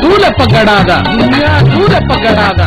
ټوله پګړا ده دنیا ټوله پګړا ده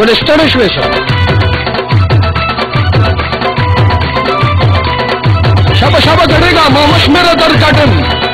ولستون شوي شو شابه شابه گڑے گا مامش میرا در کاٹن